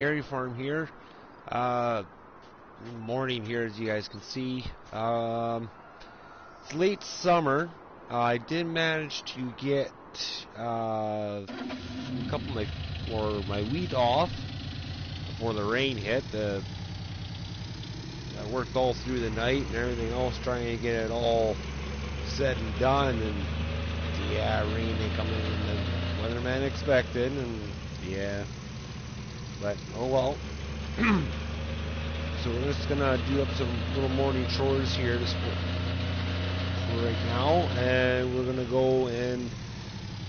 dairy farm here. Uh, morning here, as you guys can see. Um, it's late summer. Uh, I did manage to get uh, a couple of my or my wheat off before the rain hit. The I worked all through the night and everything else, trying to get it all said and done. And yeah, rain ain't coming in the weatherman expected, and yeah. But, oh well. so we're just going to do up some little morning chores here this right now. And we're going to go and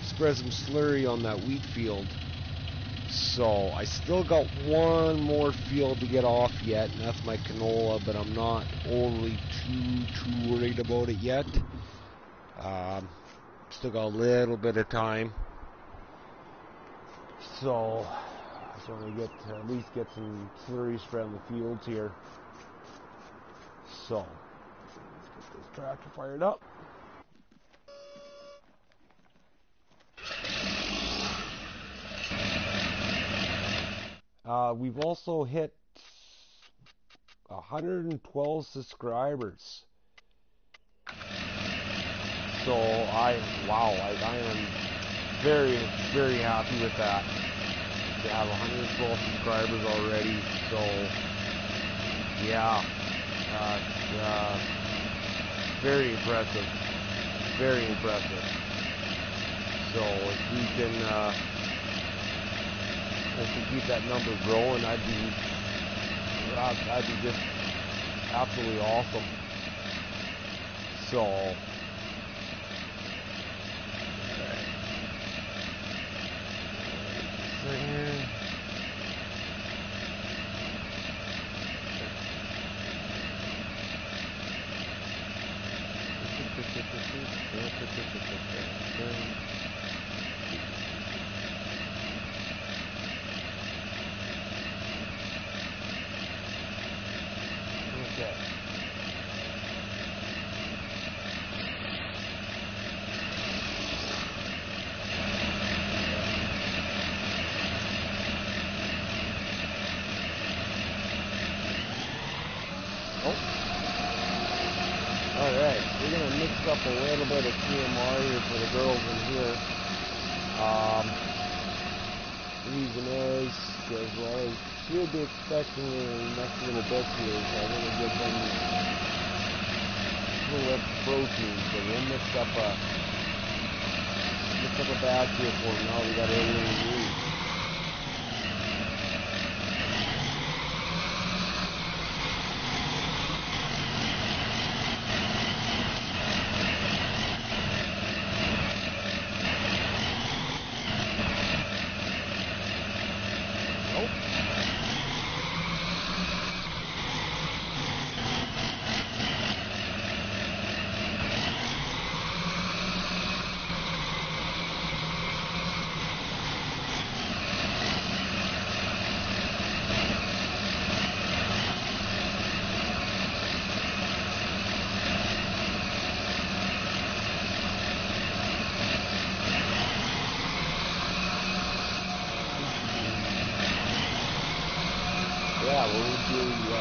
spread some slurry on that wheat field. So I still got one more field to get off yet, and that's my canola, but I'm not overly too, too worried about it yet. Um, still got a little bit of time. So so we get at least get some slurry spread on the fields here. So let's get this tractor fired up. Uh, we've also hit 112 subscribers. So I, wow, I, I am very, very happy with that. They have 112 subscribers already, so yeah, uh, very impressive, very impressive. So if we can, uh, if we keep that number growing, I'd be, I'd, I'd be just absolutely awesome. So Okay. up a little bit of TMR here for the girls in here. Um, reason is because well, I should be expecting in the little so I'm going to give them a little protein. So we'll mix up a mix up a batch here for them. Now we got everything we need. Necessarily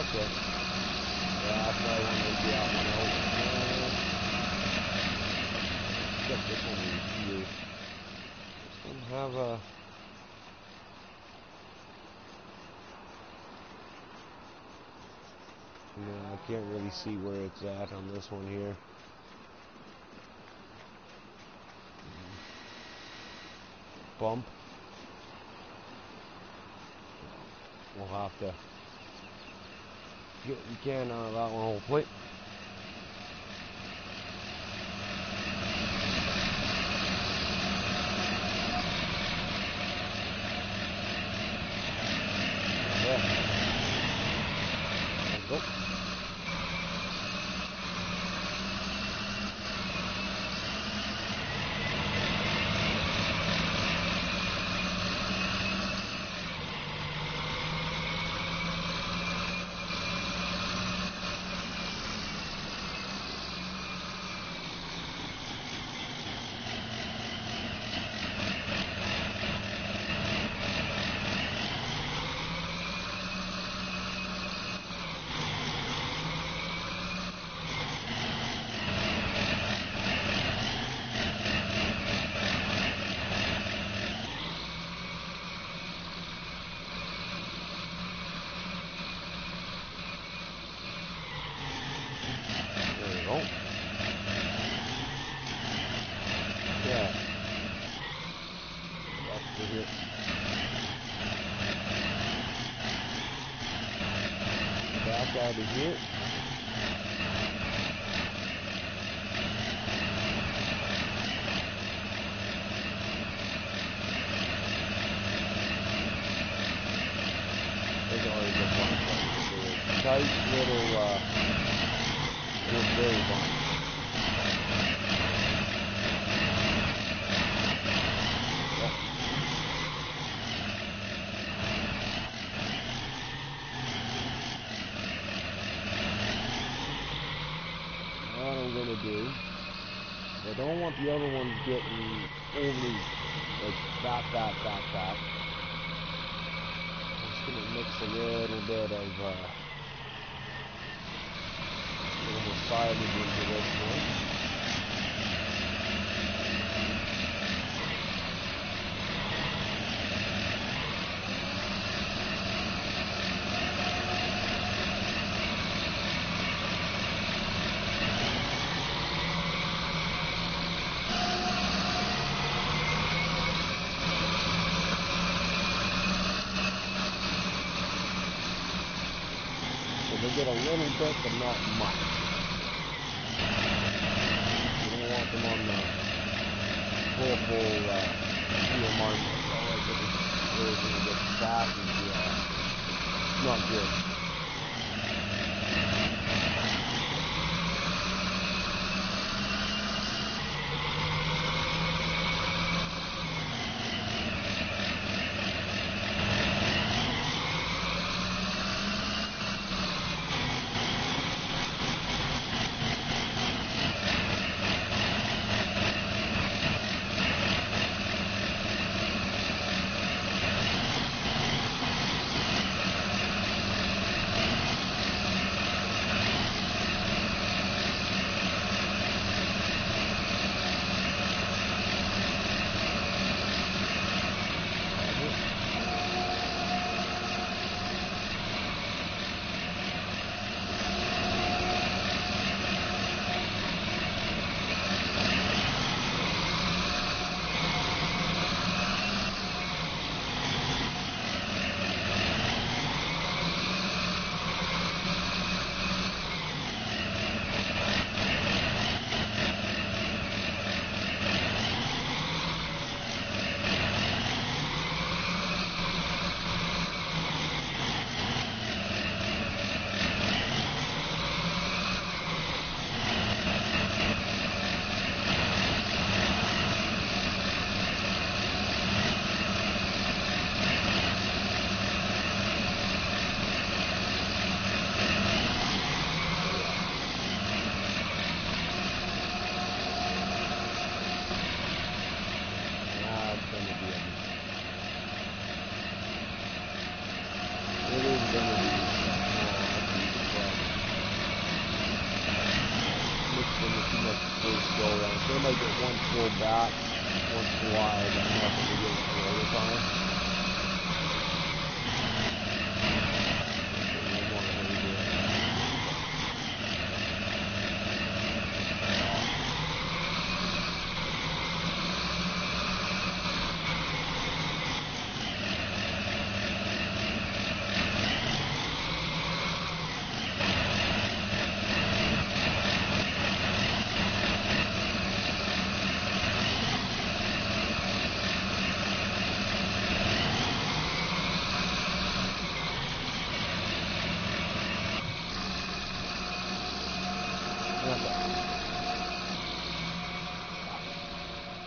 Okay. Yeah, I probably want to get that one out. Uh, check this one here. This one have a... No, I can't really see where it's at on this one here. Bump. we'll have to get we can uh, of that one whole out want the other ones getting overly like fat, fat, fat, fat. I'm just gonna mix a little bit of uh, a little more silage into this one.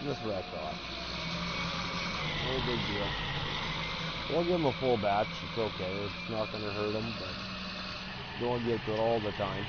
That's what I thought. No big deal. We'll give them a full batch. It's okay. It's not going to hurt them, but don't get to it all the time.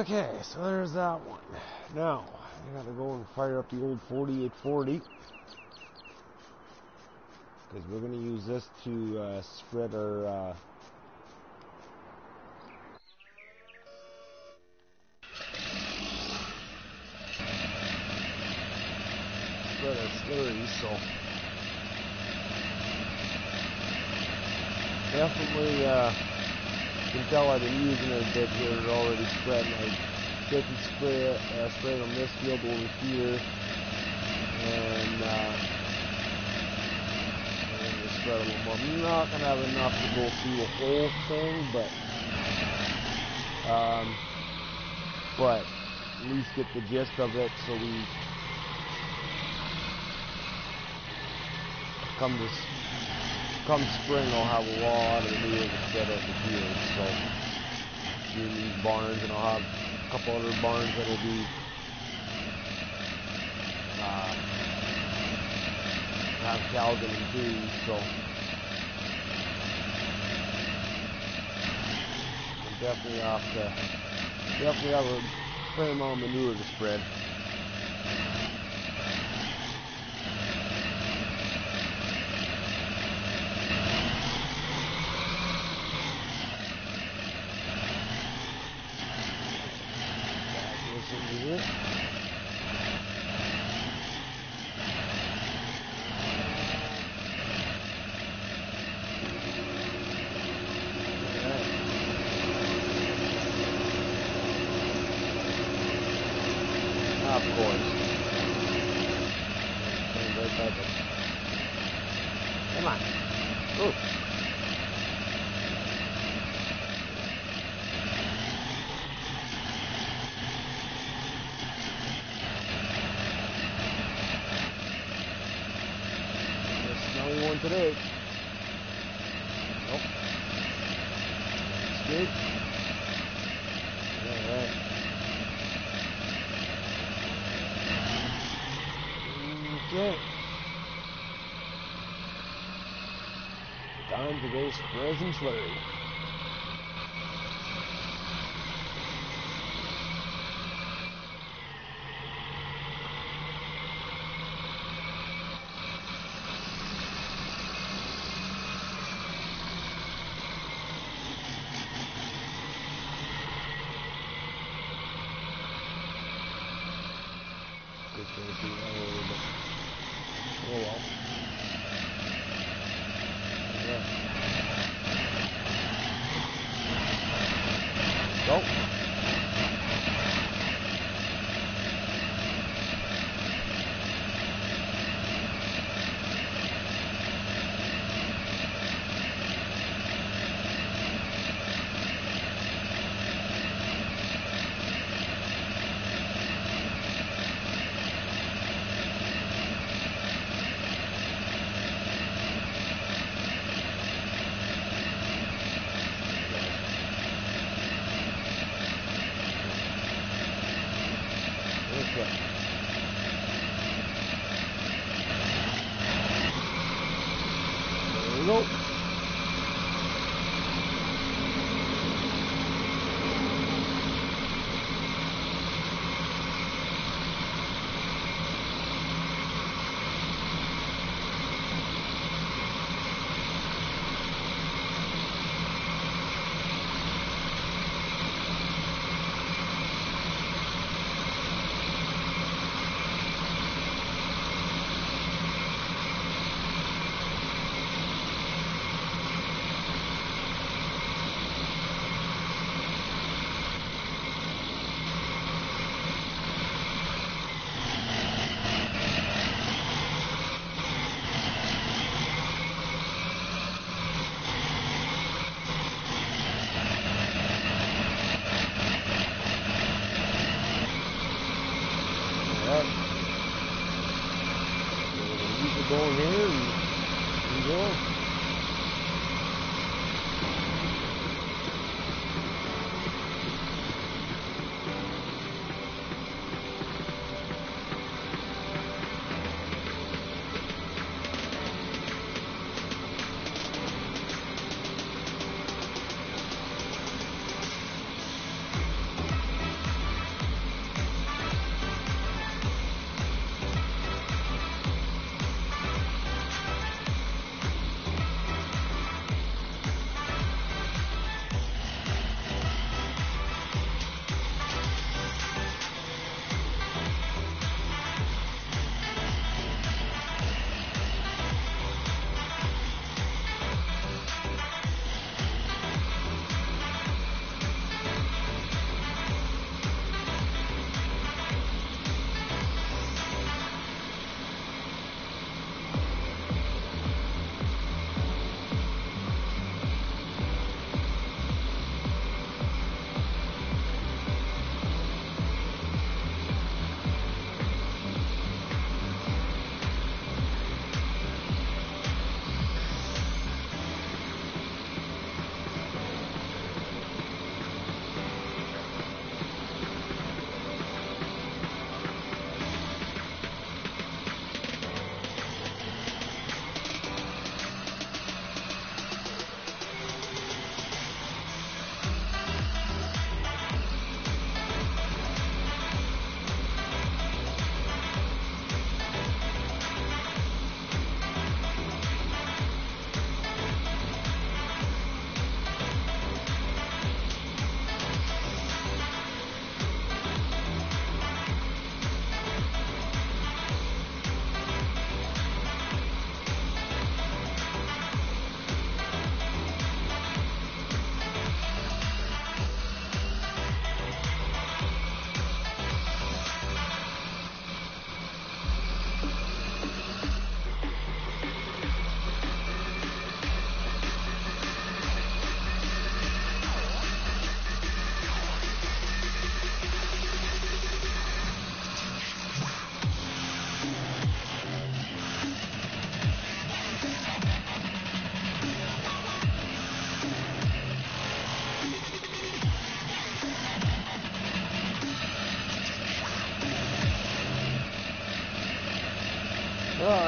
Okay, so there's that one. Now, I gotta go and fire up the old 4840. Because we're gonna use this to uh, spread our uh, slurry, so definitely uh, can tell I've been using it a bit here already spread my didn't spray uh, on this field over here, and uh, to spread a little more. I'm not to have enough to go through the whole thing, but um, but at least get the gist of it so we come this come spring I'll have a lot of to spread out in the field. So doing these barns and I'll have a couple other barns that'll be uh, have cows and too, so I'm definitely off to definitely have a fair amount of manure to spread. today. Nope. Escape. Alright. Okay. Time to go spread some slurry.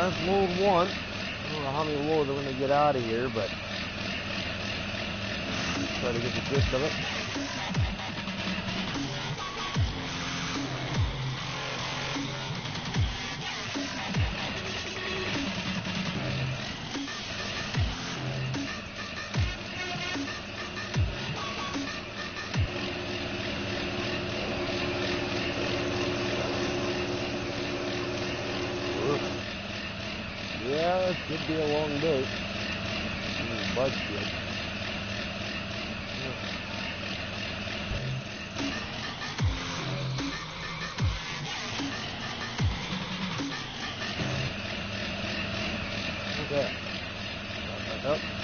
That's load one. I don't know how many loads I'm going to get out of here, but try to get the gist of it. It 对。转向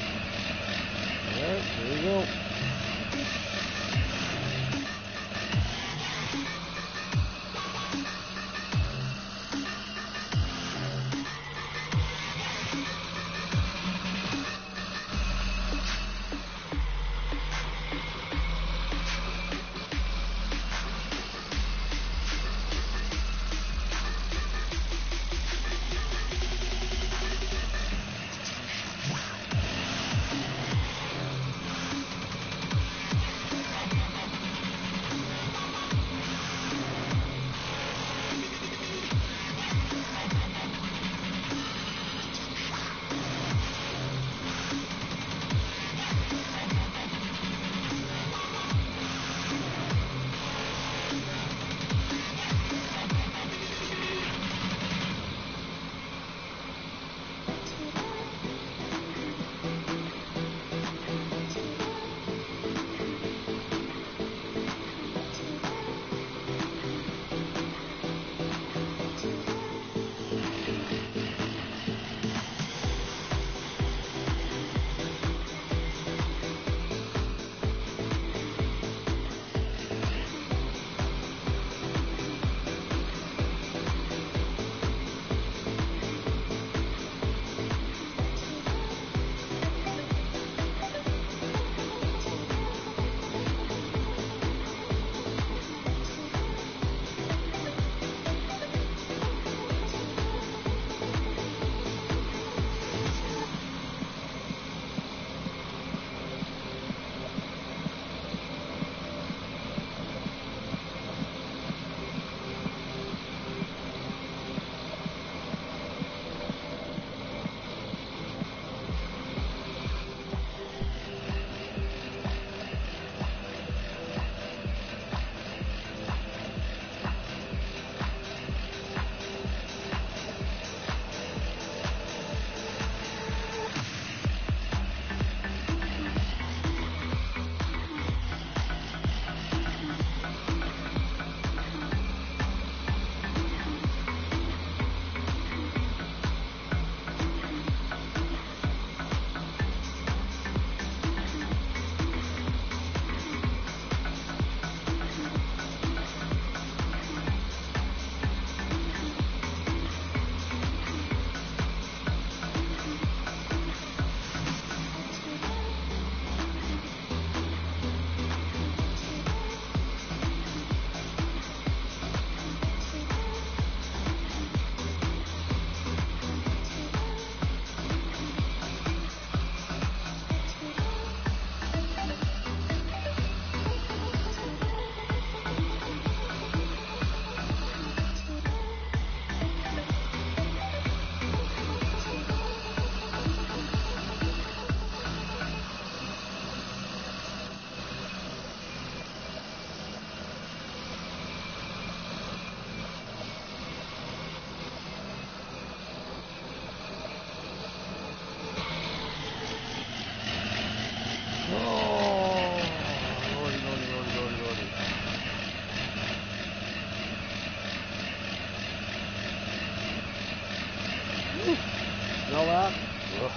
Smell that? Ugh.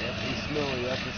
Definitely smelly, that's for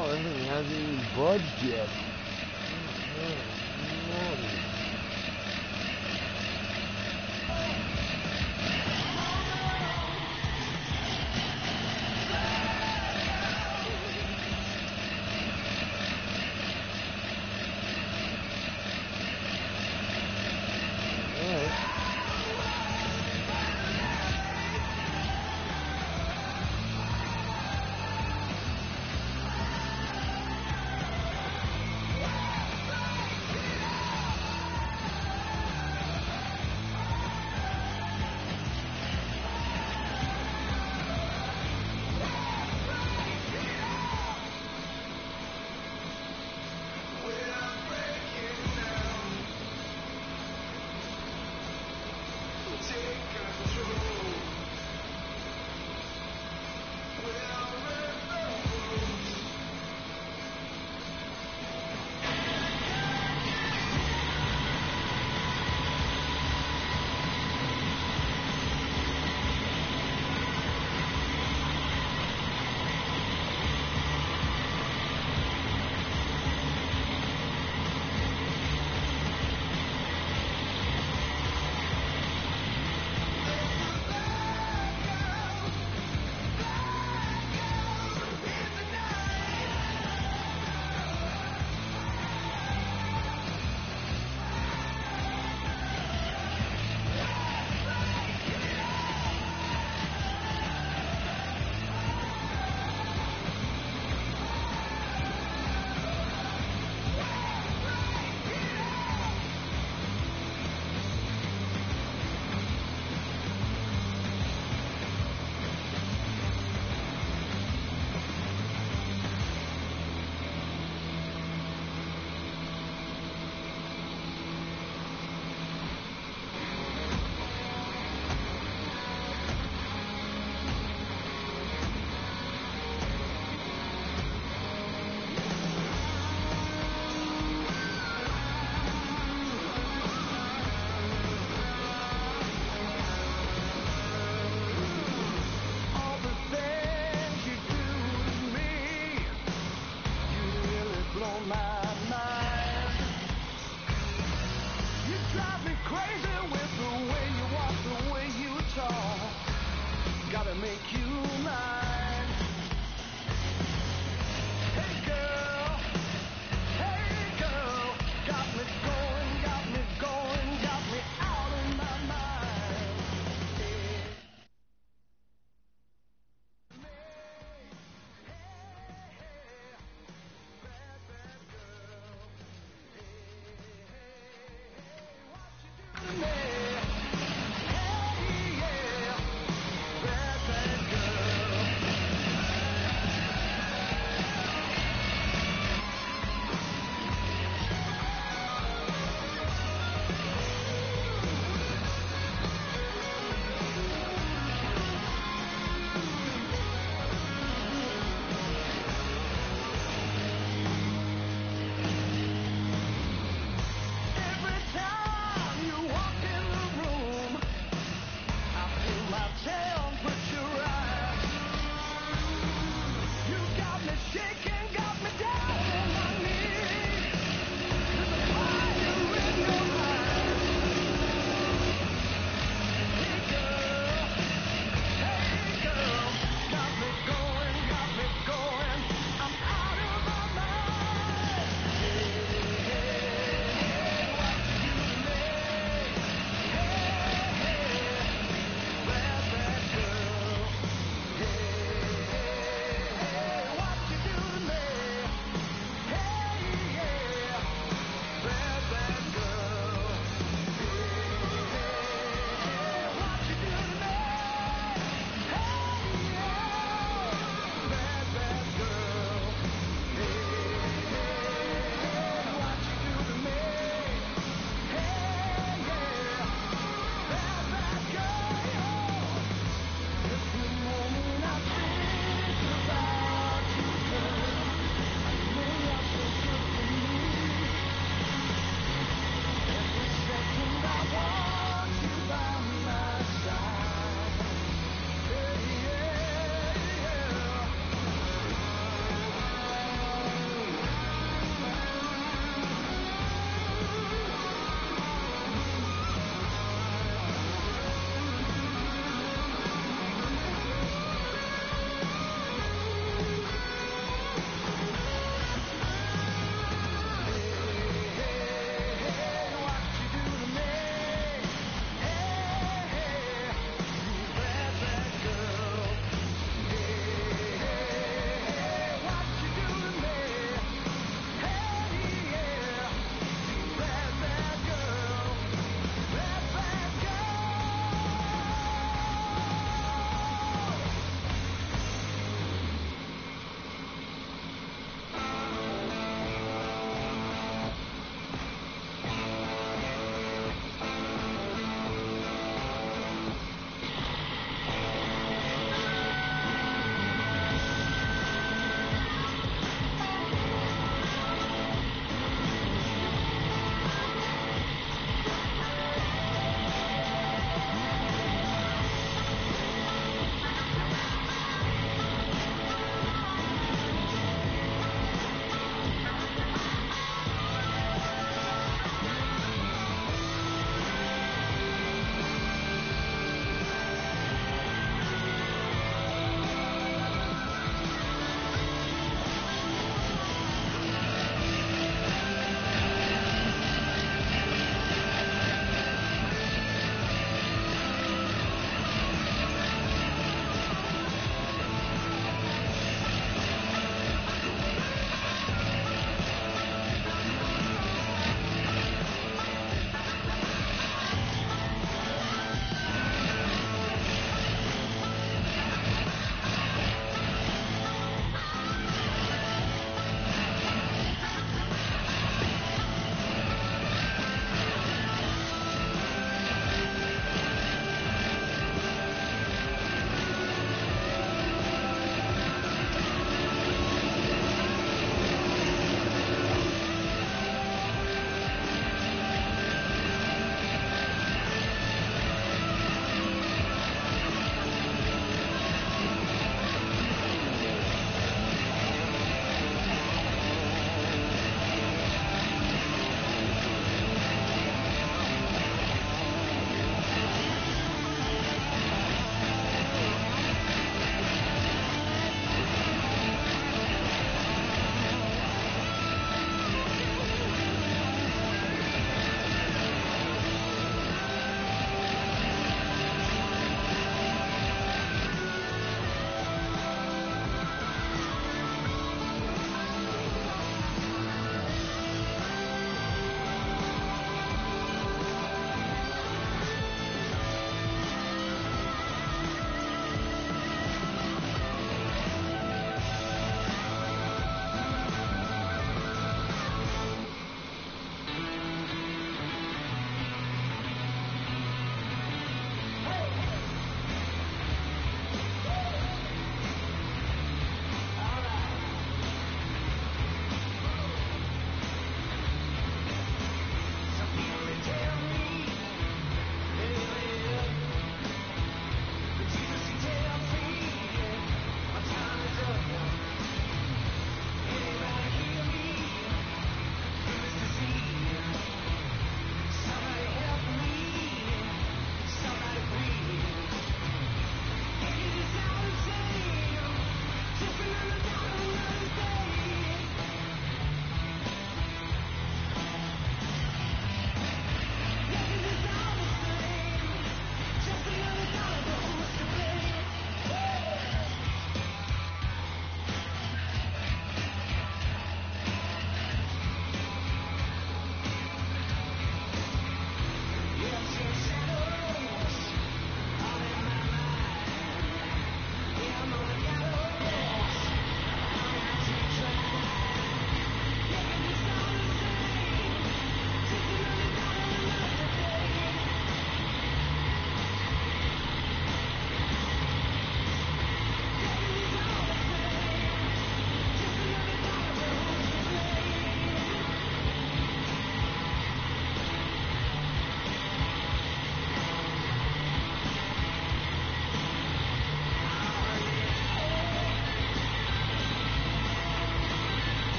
Holy hell hasn't even budged yet.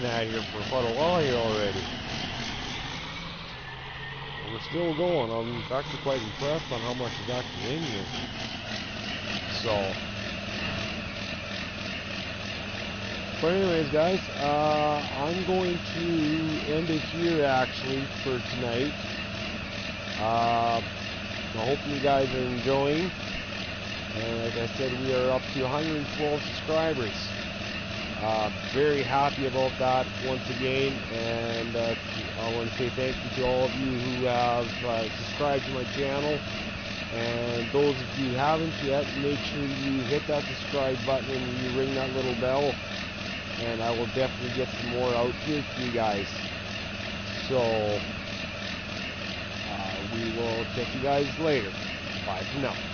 Been out here for quite a while here already. We're still going. I'm actually quite impressed on how much is actually in here. So, but anyways, guys, uh, I'm going to end it here actually for tonight. Uh, I hope you guys are enjoying. And like I said, we are up to 112 subscribers. Uh, very happy about that once again, and uh, I want to say thank you to all of you who have uh, subscribed to my channel. And those of you who haven't yet, make sure you hit that subscribe button and you ring that little bell, and I will definitely get some more out here to you guys. So, uh, we will catch you guys later. Bye for now.